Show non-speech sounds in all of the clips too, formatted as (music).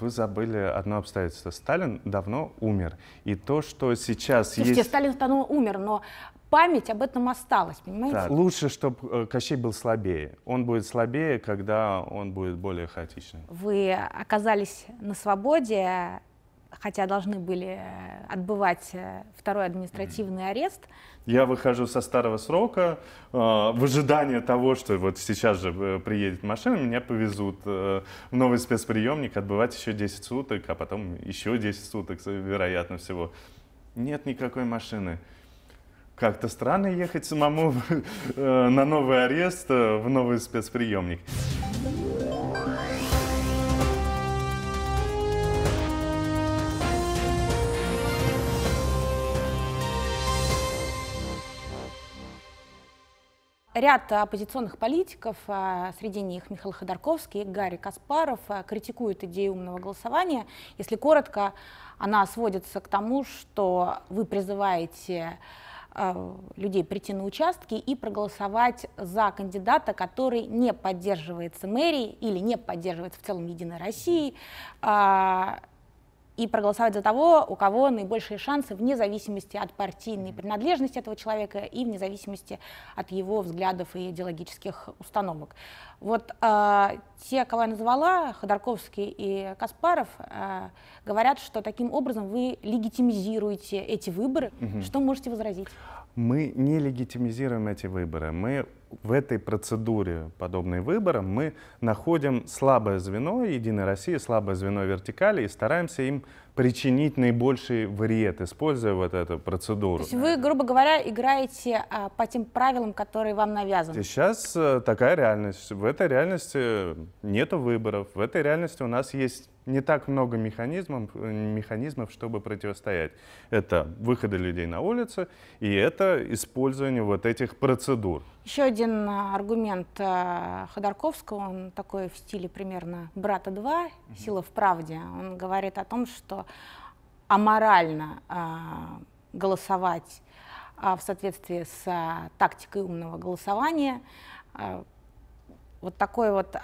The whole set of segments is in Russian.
Вы забыли одно обстоятельство. Сталин давно умер. И то, что сейчас Слушайте, есть... Сталин давно умер, но память об этом осталась, понимаете? Да, лучше, чтобы Кощей был слабее. Он будет слабее, когда он будет более хаотичным. Вы оказались на свободе, хотя должны были отбывать второй административный арест. Я выхожу со старого срока э, в ожидании того, что вот сейчас же э, приедет машина, меня повезут э, в новый спецприемник, отбывать еще 10 суток, а потом еще 10 суток, вероятно всего. Нет никакой машины. Как-то странно ехать самому (laughs) э, на новый арест э, в новый спецприемник. Ряд оппозиционных политиков, а, среди них Михаил Ходорковский и Гарри Каспаров, а, критикуют идею умного голосования. Если коротко, она сводится к тому, что вы призываете а, людей прийти на участки и проголосовать за кандидата, который не поддерживается мэрией или не поддерживается в целом Единой Россией, и проголосовать за того, у кого наибольшие шансы вне зависимости от партийной принадлежности этого человека и вне зависимости от его взглядов и идеологических установок. Вот э, те, кого я назвала, Ходорковский и Каспаров, э, говорят, что таким образом вы легитимизируете эти выборы. Угу. Что можете возразить? Мы не легитимизируем эти выборы. Мы в этой процедуре подобной выборам мы находим слабое звено Единой России, слабое звено вертикали и стараемся им причинить наибольший вред, используя вот эту процедуру. То есть вы, грубо говоря, играете а, по тем правилам, которые вам навязаны? Сейчас а, такая реальность. В этой реальности нет выборов. В этой реальности у нас есть не так много механизмов, механизмов, чтобы противостоять. Это выходы людей на улицы и это использование вот этих процедур. Еще один а, аргумент Ходорковского, он такой в стиле примерно «Брата 2», «Сила в правде». Он говорит о том, что аморально а, голосовать в соответствии с тактикой умного голосования. Вот такой вот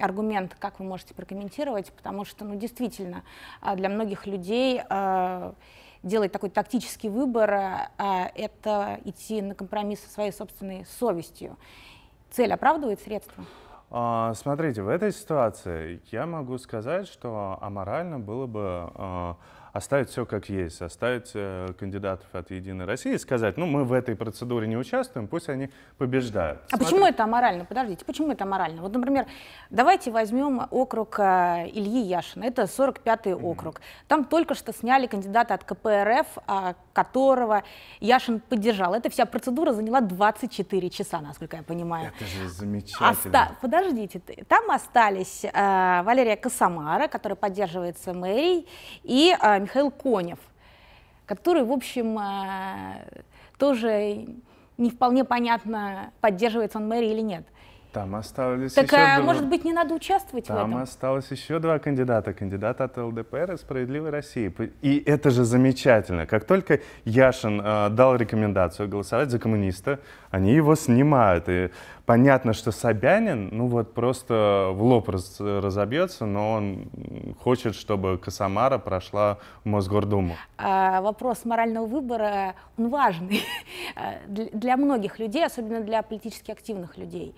аргумент, как вы можете прокомментировать, потому что, ну, действительно, для многих людей делать такой тактический выбор, а, это идти на компромисс со своей собственной совестью. Цель оправдывает средства? А, смотрите, в этой ситуации я могу сказать, что аморально было бы а, оставить все как есть, оставить э, кандидатов от «Единой России» и сказать, ну, мы в этой процедуре не участвуем, пусть они побеждают. А Смотри... почему это аморально? Подождите, почему это аморально? Вот, например, давайте возьмем округ э, Ильи Яшина, это 45-й mm-hmm. округ. Там только что сняли кандидата от КПРФ, а, которого Яшин поддержал. Эта вся процедура заняла 24 часа, насколько я понимаю. Это же замечательно. Оста... Подождите, там остались э, Валерия Косомара, которая поддерживается мэрией, и э, Михаил Конев, который, в общем, э, тоже не вполне понятно, поддерживается он мэри или нет. Там остались так, еще а, два... может быть, не надо участвовать Там в этом? Там осталось еще два кандидата. Кандидат от ЛДПР и «Справедливой России». И это же замечательно. Как только Яшин э, дал рекомендацию голосовать за коммуниста, они его снимают. И понятно, что Собянин, ну вот просто в лоб раз, разобьется, но он хочет, чтобы Косомара прошла в Мосгордуму. А, вопрос морального выбора, он важный (laughs) для многих людей, особенно для политически активных людей.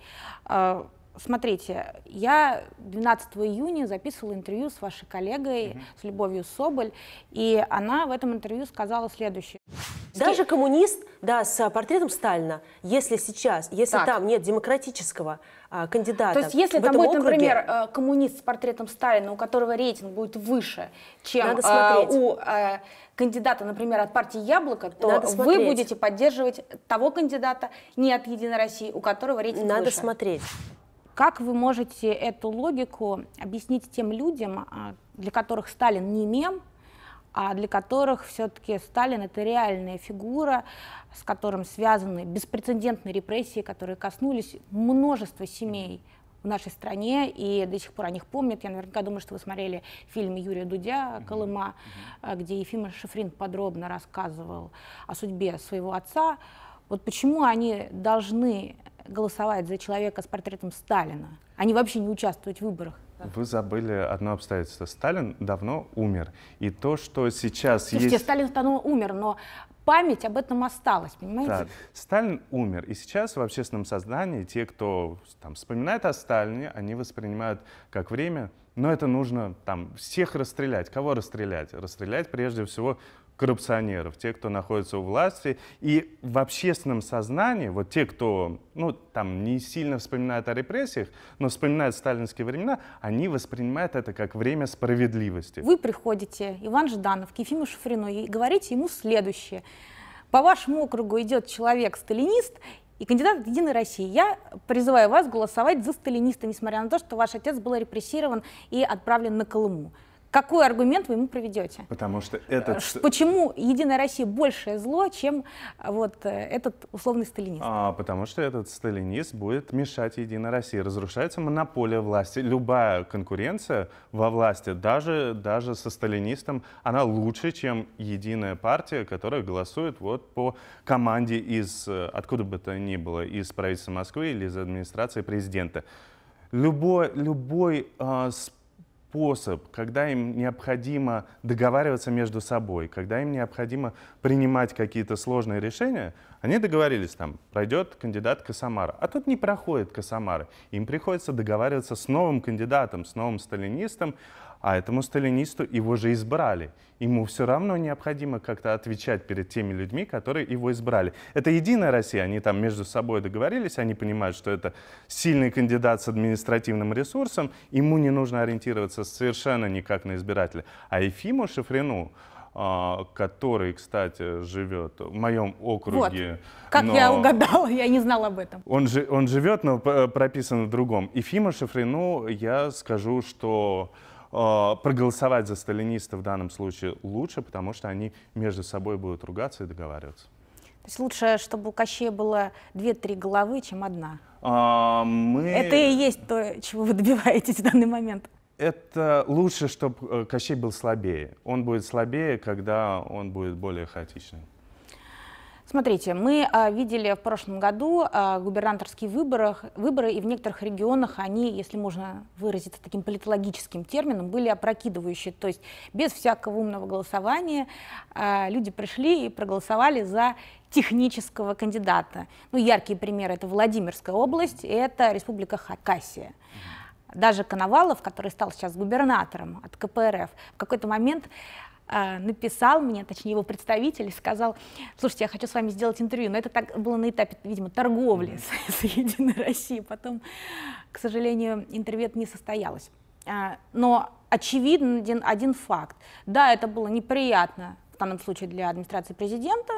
Смотрите, я 12 июня записывала интервью с вашей коллегой, mm-hmm. с Любовью Соболь, и она в этом интервью сказала следующее. Даже коммунист, да, с портретом Сталина, если сейчас, если так. там нет демократического а, кандидата. То есть, если там будет, округе, например, э, коммунист с портретом Сталина, у которого рейтинг будет выше, чем а, у а, кандидата, например, от партии Яблоко, то вы будете поддерживать того кандидата не от Единой России, у которого рейтинг Надо выше. Надо смотреть. Как вы можете эту логику объяснить тем людям, а, для которых Сталин не мем, а для которых все-таки Сталин это реальная фигура, с которым связаны беспрецедентные репрессии, которые коснулись множества семей в нашей стране, и до сих пор о них помнят. Я наверняка думаю, что вы смотрели фильм Юрия Дудя «Колыма», mm-hmm. где Ефим Шифрин подробно рассказывал о судьбе своего отца. Вот почему они должны голосовать за человека с портретом Сталина, а не вообще не участвовать в выборах? Вы забыли одно обстоятельство. Сталин давно умер. И то, что сейчас Слушайте, есть... Сталин давно умер, но память об этом осталась, понимаете? Да. Сталин умер. И сейчас в общественном сознании те, кто там, вспоминает о Сталине, они воспринимают как время, но это нужно там всех расстрелять. Кого расстрелять? Расстрелять прежде всего коррупционеров, те, кто находится у власти. И в общественном сознании, вот те, кто ну, там, не сильно вспоминают о репрессиях, но вспоминают сталинские времена, они воспринимают это как время справедливости. Вы приходите, Иван Жданов, к Ефиму Шафрину, и говорите ему следующее. По вашему округу идет человек-сталинист, и кандидат от «Единой России». Я призываю вас голосовать за сталиниста, несмотря на то, что ваш отец был репрессирован и отправлен на Колыму. Какой аргумент вы ему приведете? Потому что этот... Э, почему Единая Россия большее зло, чем э, вот э, этот условный сталинист? А, потому что этот сталинист будет мешать Единой России. Разрушается монополия власти. Любая конкуренция во власти, даже, даже со сталинистом, она лучше, чем единая партия, которая голосует вот по команде из, откуда бы то ни было, из правительства Москвы или из администрации президента. Любой, любой э, способ, когда им необходимо договариваться между собой, когда им необходимо принимать какие-то сложные решения, они договорились, там, пройдет кандидат Косомара. А тут не проходит Косомара. Им приходится договариваться с новым кандидатом, с новым сталинистом, а этому сталинисту его же избрали. Ему все равно необходимо как-то отвечать перед теми людьми, которые его избрали. Это Единая Россия, они там между собой договорились, они понимают, что это сильный кандидат с административным ресурсом, ему не нужно ориентироваться совершенно никак на избирателя. А Ефиму Шифрину, а, который, кстати, живет в моем округе. Вот. Как но... я угадала, я не знала об этом. Он, же, он живет, но прописан в другом. Ефиму Шифрину я скажу, что проголосовать за сталинистов в данном случае лучше, потому что они между собой будут ругаться и договариваться. То есть лучше, чтобы у Кощея было две-три головы, чем одна? А, мы... Это и есть то, чего вы добиваетесь в данный момент? Это лучше, чтобы э, Кощей был слабее. Он будет слабее, когда он будет более хаотичным. Смотрите, мы а, видели в прошлом году а, губернаторские выборы, выборы, и в некоторых регионах они, если можно выразиться таким политологическим термином, были опрокидывающие. То есть без всякого умного голосования а, люди пришли и проголосовали за технического кандидата. Ну, яркие примеры — это Владимирская область, и это Республика Хакасия. Даже Коновалов, который стал сейчас губернатором от КПРФ, в какой-то момент написал мне, точнее его представитель, сказал, слушайте, я хочу с вами сделать интервью, но это так было на этапе, видимо, торговли с, (laughs) с Единой Россией, потом, к сожалению, интервью не состоялось. А, но очевиден один, один факт. Да, это было неприятно в данном случае для администрации президента,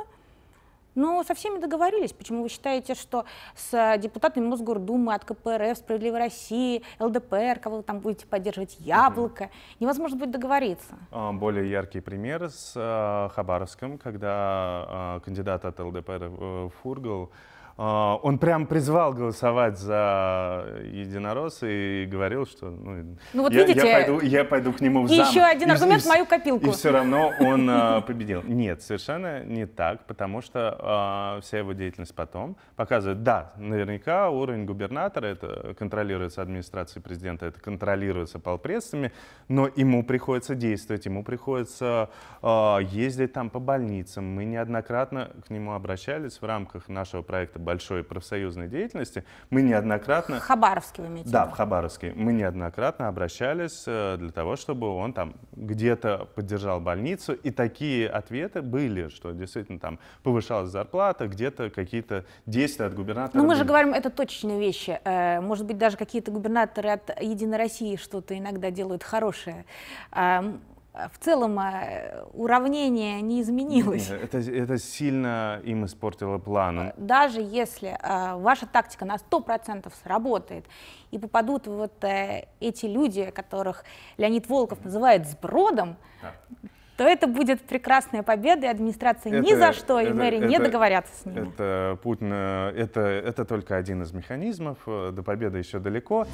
но со всеми договорились. Почему вы считаете, что с депутатами Мосгордумы от КПРФ, Справедливой России, ЛДПР, кого вы там будете поддерживать, Яблоко, невозможно будет договориться? А, более яркий пример с а, Хабаровском, когда а, кандидат от ЛДПР э, Фургал он прям призвал голосовать за единорос и говорил, что ну, ну вот я, видите, я, пойду, я пойду к нему в зам. Еще один аргумент и, в мою копилку. И все равно он а, победил. Нет, совершенно не так, потому что а, вся его деятельность потом показывает, да, наверняка уровень губернатора, это контролируется администрацией президента, это контролируется полпредствами, но ему приходится действовать, ему приходится ездить там по больницам. Мы неоднократно к нему обращались в рамках нашего проекта большой профсоюзной деятельности, мы неоднократно... В Хабаровске вы имеете Да, в Хабаровске. Мы неоднократно обращались э, для того, чтобы он там где-то поддержал больницу, и такие ответы были, что действительно там повышалась зарплата, где-то какие-то действия от губернатора. Но мы же говорим, это точечные вещи. Э, может быть, даже какие-то губернаторы от Единой России что-то иногда делают хорошее. Э, в целом э, уравнение не изменилось. Это, это сильно им испортило план. Э, даже если ваша тактика на 100% сработает, и попадут вот эти люди, которых Леонид Волков называет сбродом, да. то это будет прекрасная победа, и администрация это, ни за что, и мэрия не договорятся с ними. Это, Путин, это, это только один из механизмов, до победы еще далеко.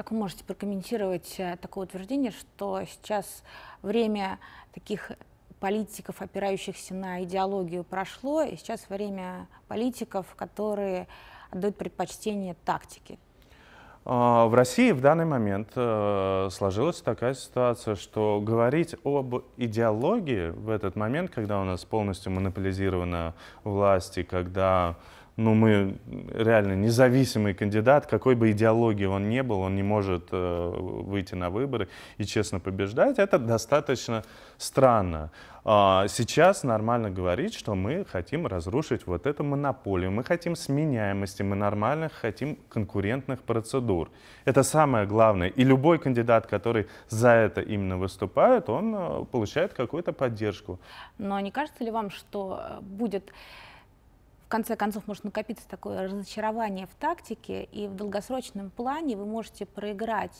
Как вы можете прокомментировать э, такое утверждение, что сейчас время таких политиков, опирающихся на идеологию, прошло, и сейчас время политиков, которые отдают предпочтение тактике? А, в России в данный момент э, сложилась такая ситуация, что говорить об идеологии в этот момент, когда у нас полностью монополизирована власть и когда ну, мы реально независимый кандидат, какой бы идеологии он ни был, он не может э, выйти на выборы и честно побеждать. Это достаточно странно. А сейчас нормально говорить, что мы хотим разрушить вот эту монополию, мы хотим сменяемости, мы нормально хотим конкурентных процедур. Это самое главное. И любой кандидат, который за это именно выступает, он э, получает какую-то поддержку. Но не кажется ли вам, что э, будет конце концов может накопиться такое разочарование в тактике, и в долгосрочном плане вы можете проиграть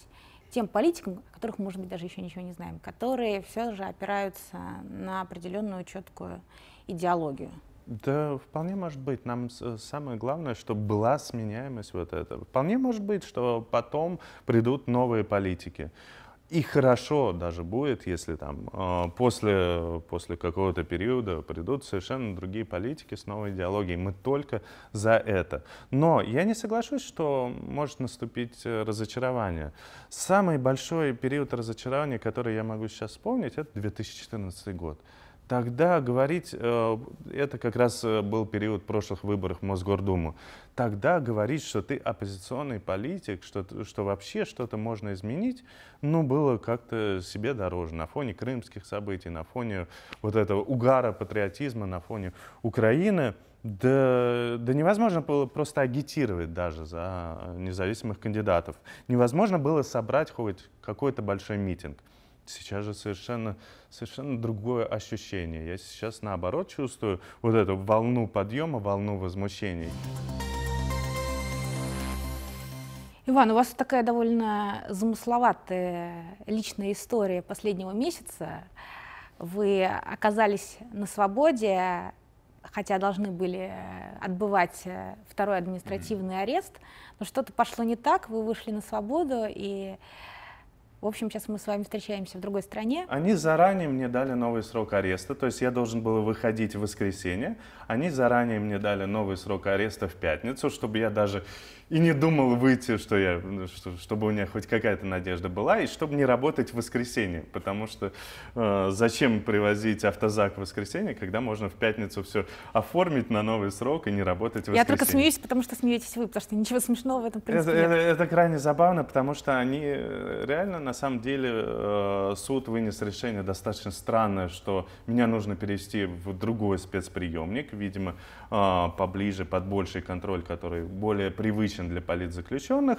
тем политикам, о которых, может быть, даже еще ничего не знаем, которые все же опираются на определенную четкую идеологию. Да, вполне может быть. Нам самое главное, чтобы была сменяемость вот этого. Вполне может быть, что потом придут новые политики. И хорошо даже будет, если там а, после, после какого-то периода придут совершенно другие политики с новой идеологией. Мы только за это. Но я не соглашусь, что может наступить э, разочарование. Самый большой период разочарования, который я могу сейчас вспомнить, это 2014 год. Тогда говорить, э, это как раз э, был период прошлых выборов в Мосгордуму, тогда говорить, что ты оппозиционный политик, что, что вообще что-то можно изменить, ну, было как-то себе дороже. На фоне крымских событий, на фоне вот этого угара патриотизма, на фоне Украины, да, да невозможно было просто агитировать даже за независимых кандидатов. Невозможно было собрать хоть какой-то большой митинг. Сейчас же совершенно, совершенно другое ощущение. Я сейчас наоборот чувствую вот эту волну подъема, волну возмущений. Иван, у вас такая довольно замысловатая личная история последнего месяца. Вы оказались на свободе, хотя должны были отбывать второй административный арест, но что-то пошло не так, вы вышли на свободу и в общем, сейчас мы с вами встречаемся в другой стране. Они заранее мне дали новый срок ареста, то есть я должен был выходить в воскресенье. Они заранее мне дали новый срок ареста в пятницу, чтобы я даже и не думал выйти, что я, что, чтобы у меня хоть какая-то надежда была, и чтобы не работать в воскресенье, потому что э, зачем привозить автозак в воскресенье, когда можно в пятницу все оформить на новый срок и не работать в воскресенье. Я только смеюсь, потому что смеетесь вы, потому что ничего смешного в этом принципе это, нет. Это, это крайне забавно, потому что они э, реально, на самом деле, э, суд вынес решение достаточно странное, что меня нужно перевести в другой спецприемник, видимо, э, поближе, под больший контроль, который более привычен предназначен для политзаключенных.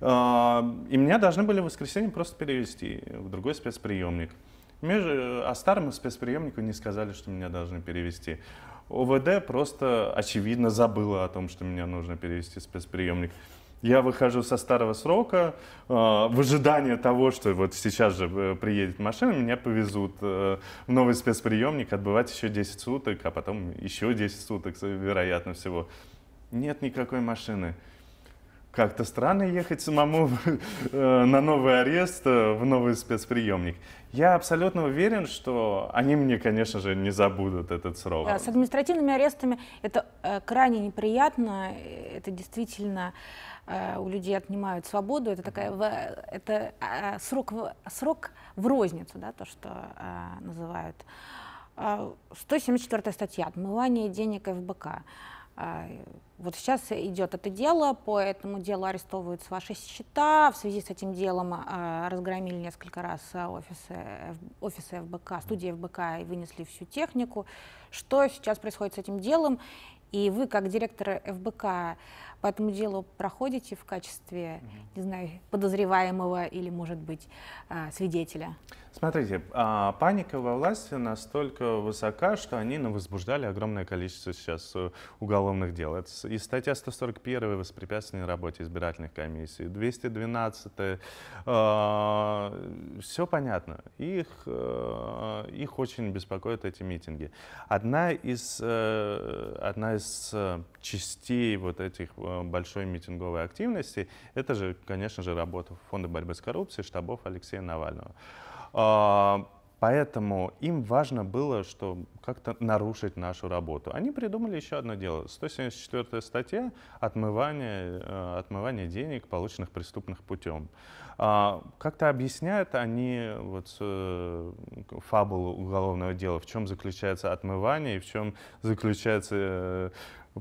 А, и меня должны были в воскресенье просто перевести в другой спецприемник. Между, а старому спецприемнику не сказали, что меня должны перевести. ОВД просто, очевидно, забыла о том, что меня нужно перевести в спецприемник. Я выхожу со старого срока э, в ожидании того, что вот сейчас же э, приедет машина, меня повезут э, в новый спецприемник, отбывать еще 10 суток, а потом еще 10 суток, вероятно всего. Нет никакой машины как-то странно ехать самому (laughs) э, на новый арест э, в новый спецприемник. Я абсолютно уверен, что они мне, конечно же, не забудут этот срок. С административными арестами это э, крайне неприятно. Это действительно у людей отнимают свободу. Это такая, это срок, срок в розницу, да, то, что называют. 174 статья «Отмывание денег ФБК». А, вот сейчас идет это дело, по этому делу арестовываются ваши счета. В связи с этим делом а, разгромили несколько раз офисы, офисы ФБК, студии ФБК и вынесли всю технику. Что сейчас происходит с этим делом? И вы, как директор ФБК, по этому делу проходите в качестве, не знаю, подозреваемого или, может быть, а, свидетеля? Смотрите, а, паника во власти настолько высока, что они возбуждали огромное количество сейчас э, уголовных дел. Это и статья 141 воспрепятствование работе избирательных комиссий, 212 э, все понятно. Их, э, их очень беспокоят эти митинги. Одна из, э, одна из частей вот этих большой митинговой активности, это же, конечно же, работа Фонда борьбы с коррупцией, штабов Алексея Навального. А, Поэтому им важно было, что как-то нарушить нашу работу. Они придумали еще одно дело. 174 статья «Отмывание, э, отмывание денег, полученных преступных путем». А, как-то объясняют они вот, э, фабулу уголовного дела, в чем заключается отмывание и в чем заключается, э,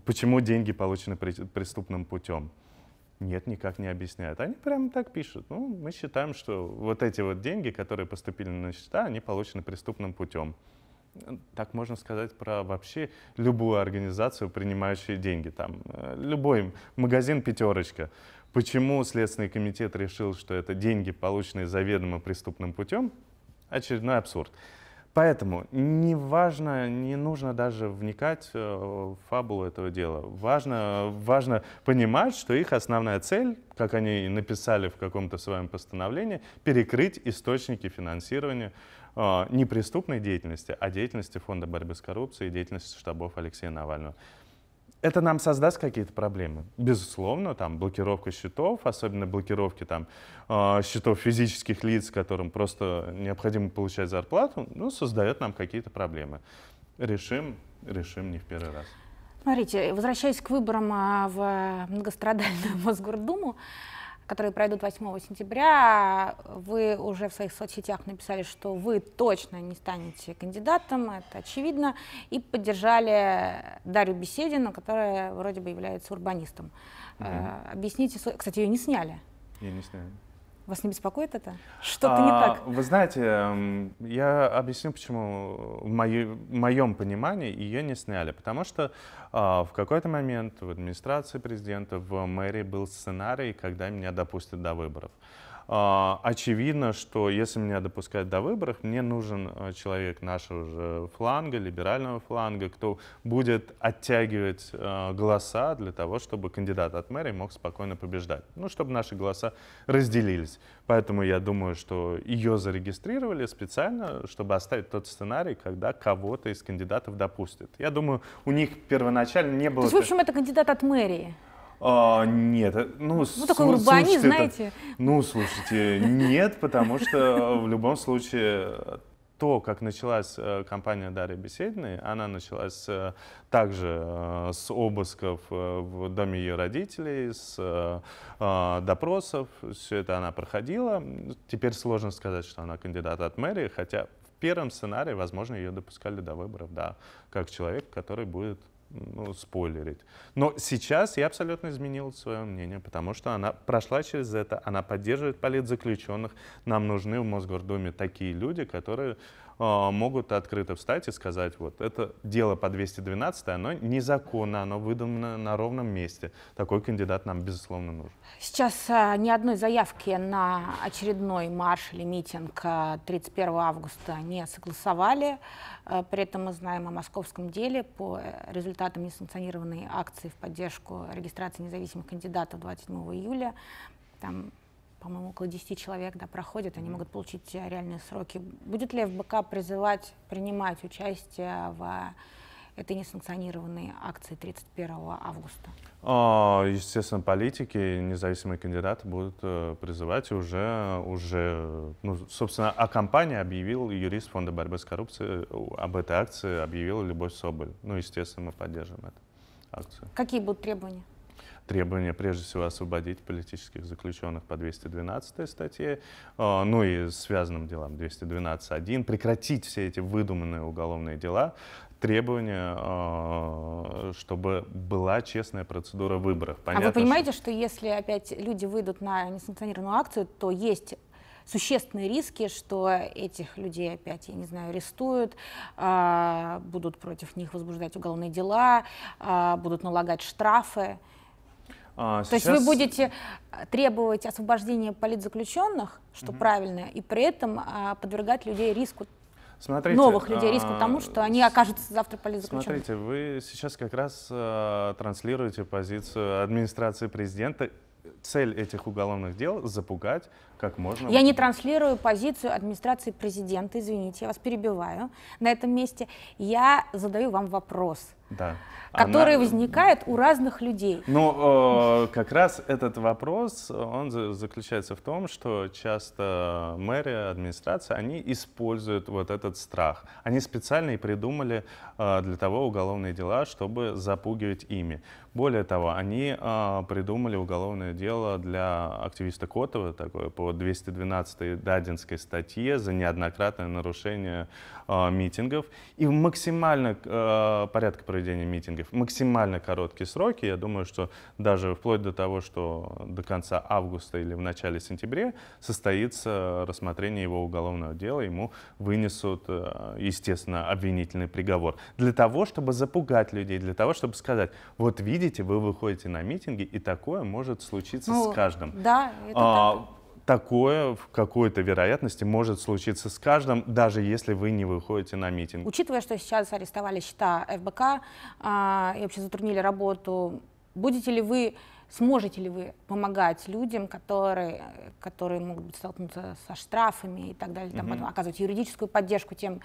почему деньги получены преступным путем. Нет, никак не объясняют. Они прямо так пишут. Ну, мы считаем, что вот эти вот деньги, которые поступили на счета, они получены преступным путем. Так можно сказать про вообще любую организацию, принимающую деньги. Там, э, любой магазин «Пятерочка». Почему Следственный комитет решил, что это деньги, полученные заведомо преступным путем? Очередной абсурд. Поэтому не важно, не нужно даже вникать э, в фабулу этого дела. Важно, важно понимать, что их основная цель, как они написали в каком-то своем постановлении, перекрыть источники финансирования э, не преступной деятельности, а деятельности Фонда борьбы с коррупцией и деятельности штабов Алексея Навального. Это нам создаст какие-то проблемы? Безусловно, там блокировка счетов, особенно блокировки там, э, счетов физических лиц, которым просто необходимо получать зарплату, ну, создает нам какие-то проблемы. Решим, решим не в первый раз. Смотрите, возвращаясь к выборам а, в многострадальную (laughs) Мосгордуму, которые пройдут 8 сентября. Вы уже в своих соцсетях написали, что вы точно не станете кандидатом, это очевидно, и поддержали Дарью Беседину, которая вроде бы является урбанистом. Угу. Объясните, кстати, ее не сняли. Ее не сняли. Вас не беспокоит это? Что-то а, не так? Вы знаете, я объясню, почему в, моей, в моем понимании ее не сняли. Потому что а, в какой-то момент в администрации президента, в мэрии был сценарий, когда меня допустят до выборов. А, очевидно, что если меня допускают до выборов, мне нужен а, человек нашего же фланга, либерального фланга, кто будет оттягивать а, голоса для того, чтобы кандидат от мэрии мог спокойно побеждать. Ну, чтобы наши голоса разделились. Поэтому я думаю, что ее зарегистрировали специально, чтобы оставить тот сценарий, когда кого-то из кандидатов допустят. Я думаю, у них первоначально не было... То есть, в общем, это кандидат от мэрии? А, нет, э, ну, ну такой урбанист, знаете. Это, ну, слушайте, нет, потому что в любом случае то, как началась э, кампания Дарьи Бесединой, она началась э, также с обысков в доме ее родителей, с допросов, все это она проходила. Теперь сложно сказать, что она кандидат от мэрии, хотя в первом сценарии, возможно, ее допускали до выборов, да, как человек, который будет ну, спойлерить. Но сейчас я абсолютно изменил свое мнение, потому что она прошла через это, она поддерживает политзаключенных. Нам нужны в Мосгордуме такие люди, которые могут открыто встать и сказать, вот это дело по 212, оно незаконно, оно выдано на ровном месте. Такой кандидат нам, безусловно, нужен. Сейчас а, ни одной заявки на очередной марш или митинг 31 а, августа не согласовали. А, при этом мы знаем о московском деле по э, результатам несанкционированной акции в поддержку регистрации независимых кандидатов 27 июля. Там по-моему, около 10 человек да, проходят, они могут получить реальные сроки. Будет ли ФБК призывать принимать участие в этой несанкционированной акции 31 августа? А, естественно, политики, независимые кандидаты будут э, призывать уже, уже, ну, собственно, о кампании объявил юрист Фонда борьбы с коррупцией, об этой акции объявила Любовь Соболь. Ну, естественно, мы поддержим эту акцию. Какие будут требования? Требование прежде всего освободить политических заключенных по 212 статье, а, ну и связанным делам 212.1, прекратить все эти выдуманные уголовные дела, требование, а, чтобы была честная процедура выборов. Понятно, а вы понимаете, что... что если опять люди выйдут на несанкционированную акцию, то есть существенные риски, что этих людей опять, я не знаю, арестуют, а, будут против них возбуждать уголовные дела, будут налагать штрафы. А, сейчас... То есть вы будете э, требовать освобождения политзаключенных, что угу. правильно, и при этом а, подвергать людей риску Смотрите, новых людей риску а, тому, что они окажутся завтра политзаключенными. Смотрите, вы сейчас как раз а, транслируете позицию администрации президента. Цель этих уголовных дел — запугать как можно. Я не транслирую позицию администрации президента, извините, я вас перебиваю на этом месте. Я задаю вам вопрос. Да который Она... возникает у разных людей. Ну, э, как раз этот вопрос, он заключается в том, что часто мэрия, администрация, они используют вот этот страх. Они специально и придумали э, для того уголовные дела, чтобы запугивать ими. Более того, они э, придумали уголовное дело для активиста Котова, такое по 212 Дадинской статье за неоднократное нарушение э, митингов. И максимально э, порядка проведения митингов, максимально короткие сроки. Я думаю, что даже вплоть до того, что до конца августа или в начале сентября состоится рассмотрение его уголовного дела, ему вынесут, э, естественно, обвинительный приговор. Для того, чтобы запугать людей, для того, чтобы сказать, вот видите, вы выходите на митинги, и такое может случиться ну, с каждым. Да, это а, так такое в какой-то вероятности может случиться с каждым, даже если вы не выходите на митинг. Учитывая, что сейчас арестовали счета ФБК а, и вообще затруднили работу, будете ли вы, сможете ли вы помогать людям, которые, которые могут быть столкнуться со штрафами и так далее, там, угу. оказывать юридическую поддержку тем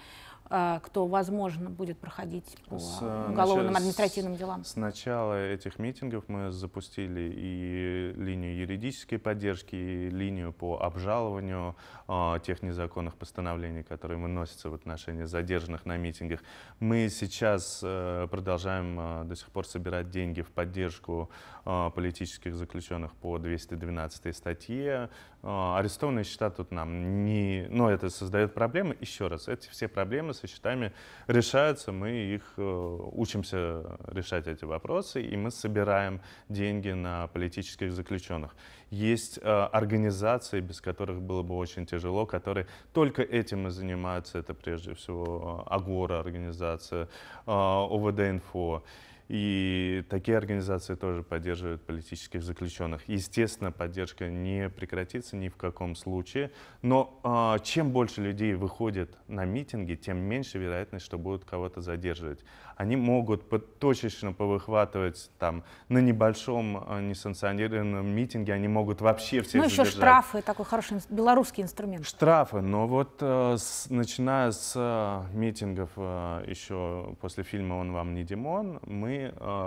кто, возможно, будет проходить по с, э, уголовным административным делам? С начала этих митингов мы запустили и линию юридической поддержки, и линию по обжалованию а, тех незаконных постановлений, которые выносятся в отношении задержанных на митингах. Мы сейчас а, продолжаем а, до сих пор собирать деньги в поддержку а, политических заключенных по 212 статье. А, арестованные счета тут нам не... Но это создает проблемы. Еще раз, эти все проблемы со счетами решаются. Мы их э, учимся решать эти вопросы, и мы собираем деньги на политических заключенных. Есть э, организации, без которых было бы очень тяжело, которые только этим и занимаются. Это прежде всего э, Агора организация, ОВД-инфо. И такие организации тоже поддерживают политических заключенных. Естественно, поддержка не прекратится ни в каком случае. Но э, чем больше людей выходит на митинги, тем меньше вероятность, что будут кого-то задерживать они могут точечно повыхватывать там на небольшом а, несанкционированном митинге, они могут вообще всех Ну еще задержать. штрафы, такой хороший белорусский инструмент. Штрафы, но вот э, с, начиная с э, митингов э, еще после фильма «Он вам не Димон», мы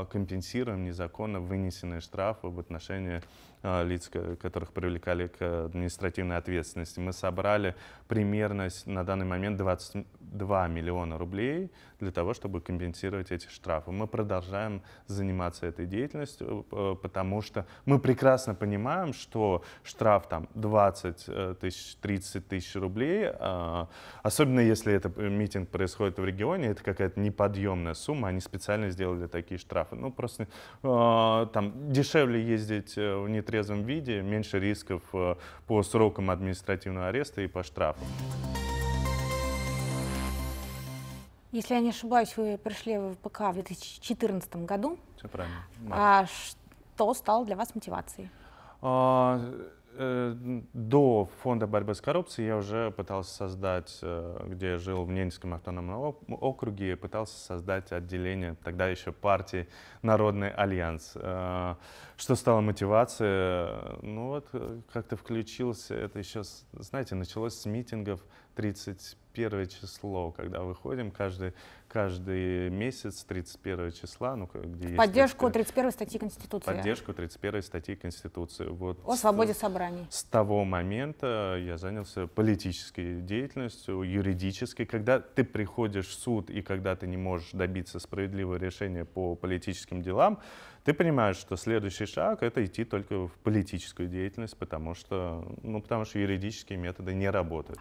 компенсируем незаконно вынесенные штрафы в отношении э, лиц, которых привлекали к административной ответственности. Мы собрали примерно на данный момент 22 миллиона рублей для того, чтобы компенсировать эти штрафы. Мы продолжаем заниматься этой деятельностью, э, потому что мы прекрасно понимаем, что штраф там 20 э, тысяч, 30 тысяч рублей, особенно если это митинг происходит в регионе, это какая-то неподъемная сумма, они специально сделали такие штрафы. Ну, просто э, там дешевле ездить в нетрезвом виде, меньше рисков по срокам административного ареста и по штрафам. Если я не ошибаюсь, вы пришли в ПК в 2014 году. Все правильно. А что стало для вас мотивацией? А, э, до фонда борьбы с коррупцией я уже пытался создать, э, где я жил в Ненецком автономном округе, пытался создать отделение тогда еще партии Народный альянс. Э, что стало мотивацией? Ну вот как-то включился, это еще, знаете, началось с митингов 30 31 число, когда выходим каждый, каждый месяц 31 числа. Ну, где есть Поддержку 31 статьи Конституции. Поддержку 31 статьи Конституции. Вот О свободе собраний. С того момента я занялся политической деятельностью, юридической. Когда ты приходишь в суд и когда ты не можешь добиться справедливого решения по политическим делам, ты понимаешь, что следующий шаг — это идти только в политическую деятельность, потому что, ну, потому что юридические методы не работают.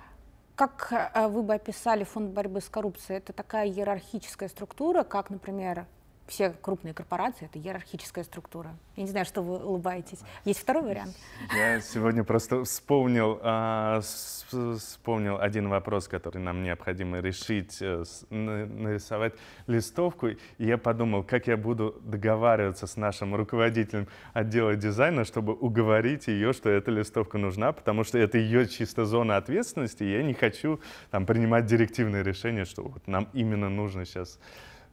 Как э, вы бы описали фонд борьбы с коррупцией? Это такая иерархическая структура, как, например, все крупные корпорации — это иерархическая структура. Я не знаю, что вы улыбаетесь. Есть второй вариант? Я сегодня просто вспомнил, а, вспомнил один вопрос, который нам необходимо решить, э, нарисовать листовку. И я подумал, как я буду договариваться с нашим руководителем отдела дизайна, чтобы уговорить ее, что эта листовка нужна, потому что это ее чисто зона ответственности, и я не хочу там, принимать директивные решения, что вот нам именно нужно сейчас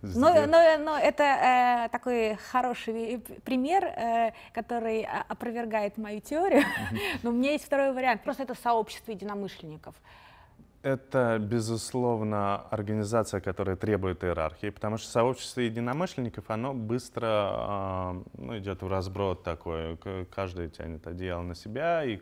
Но, но, но это э, такой хороший пример, э, который опровергает мою теорию. (laughs) Но у меня есть второй вариант. Просто это сообщество единомышленников. Это, безусловно, организация, которая требует иерархии, потому что сообщество единомышленников, оно быстро э, ну, идет в разброд такой. Каждый тянет одеяло на себя, и,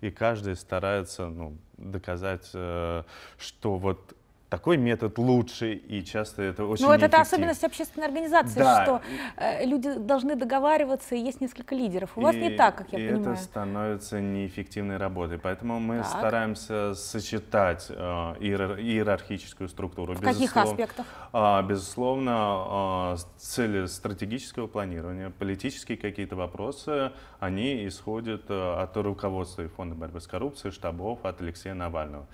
и каждый старается ну, доказать, э, что вот такой метод лучше, и часто это очень Ну, вот это особенность общественной организации, да. что э, люди должны договариваться, и есть несколько лидеров. У и, вас не так, как я и понимаю. Это становится неэффективной работой. Поэтому мы так. стараемся сочетать э, иер, иерархическую структуру. В каких аспектах? Э, безусловно, э, цели стратегического планирования, политические какие-то вопросы, они исходят э, от руководства Фонда борьбы с коррупцией, штабов, от Алексея Навального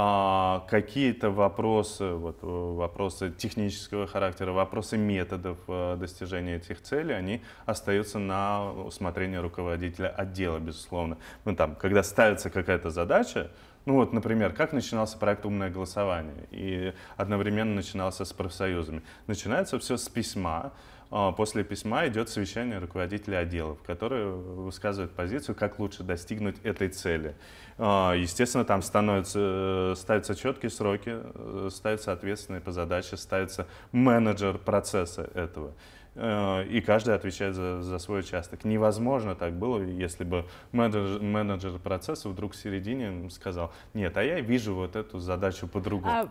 а, какие-то вопросы, вот, вопросы технического характера, вопросы методов э, достижения этих целей, они остаются на усмотрение руководителя отдела, безусловно. Ну, там, когда ставится какая-то задача, ну вот, например, как начинался проект «Умное голосование» и одновременно начинался с профсоюзами. Начинается все с письма, после письма идет совещание руководителей отделов, которые высказывают позицию, как лучше достигнуть этой цели. А, естественно, там становятся, э, ставятся четкие сроки, э, ставятся ответственные по задаче, ставится менеджер процесса этого. Э, и каждый отвечает за, за свой участок. Невозможно так было, если бы менеджер, менеджер процесса вдруг в середине сказал, нет, а я вижу вот эту задачу по-другому. А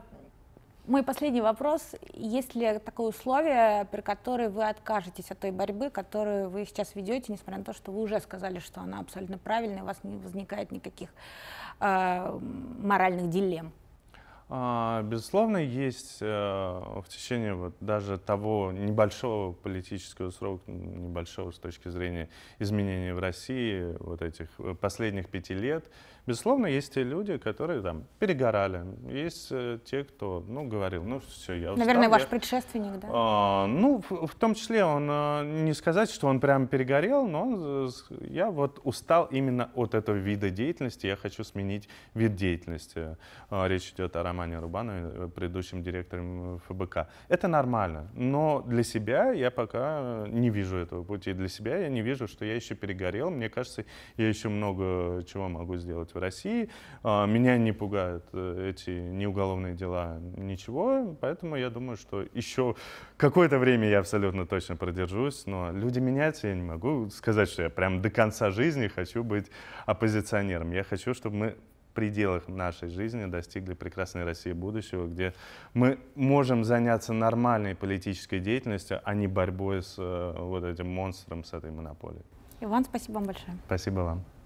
мой последний вопрос. Есть ли такое условие, при которой вы откажетесь от той борьбы, которую вы сейчас ведете, несмотря на то, что вы уже сказали, что она абсолютно правильная, у вас не возникает никаких э, моральных дилемм? А, безусловно, есть э, в течение вот даже того небольшого политического срока, небольшого с точки зрения изменений в России, вот этих э, последних пяти лет, Безусловно, есть те люди, которые там перегорали. Есть э, те, кто, ну, говорил, ну, все, я устал. Наверное, ваш я... предшественник, да? А, ну, в, в том числе он, а, не сказать, что он прям перегорел, но я вот устал именно от этого вида деятельности, я хочу сменить вид деятельности. А, речь идет о Романе Рубанове, э, предыдущем директоре ФБК. Это нормально, но для себя я пока не вижу этого пути. Для себя я не вижу, что я еще перегорел. Мне кажется, я еще много чего могу сделать в России. А, меня не пугают э, эти неуголовные дела, ничего, поэтому я думаю, что еще какое-то время я абсолютно точно продержусь, но люди меняются, я не могу сказать, что я прям до конца жизни хочу быть оппозиционером. Я хочу, чтобы мы пределах нашей жизни достигли прекрасной России будущего, где мы можем заняться нормальной политической деятельностью, а не борьбой с э, вот этим монстром, с этой монополией. Иван, спасибо вам большое. Спасибо вам.